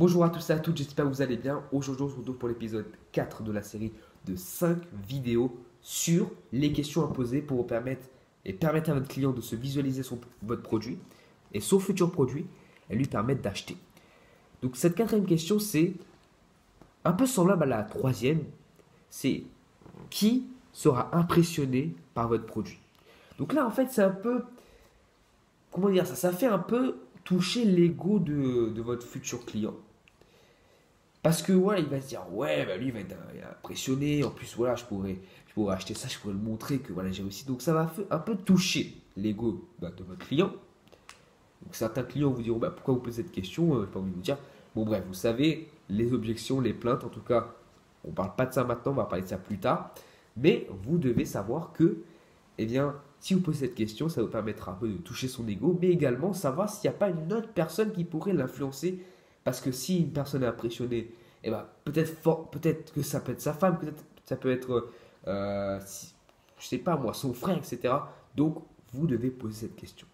Bonjour à tous et à toutes, j'espère que vous allez bien. Aujourd'hui, on se retrouve pour l'épisode 4 de la série de 5 vidéos sur les questions à poser pour vous permettre et permettre à votre client de se visualiser son, votre produit et son futur produit et lui permettre d'acheter. Donc cette quatrième question, c'est un peu semblable à la troisième. C'est qui sera impressionné par votre produit? Donc là, en fait, c'est un peu... Comment dire ça? Ça fait un peu toucher l'ego de, de, votre futur client. Parce que voilà, il va se dire ouais, bah lui il va être impressionné. En plus voilà, je pourrais, je pourrais acheter ça, je pourrais le montrer que voilà j'ai réussi. Donc ça va un peu toucher l'ego bah, de votre client. Donc certains clients vous diront bah, pourquoi vous posez cette question. Euh, je n'ai pas envie de vous dire. Bon bref, vous savez les objections, les plaintes. En tout cas, on parle pas de ça maintenant, on va parler de ça plus tard. Mais vous devez savoir que, eh bien, si vous posez cette question, ça vous permettra un peu de toucher son ego, mais également savoir s'il n'y a pas une autre personne qui pourrait l'influencer. Parce que si une personne est impressionnée, eh ben, peut-être peut que ça peut être sa femme, peut-être ça peut être, euh, si, je sais pas moi, son frère, etc. Donc, vous devez poser cette question.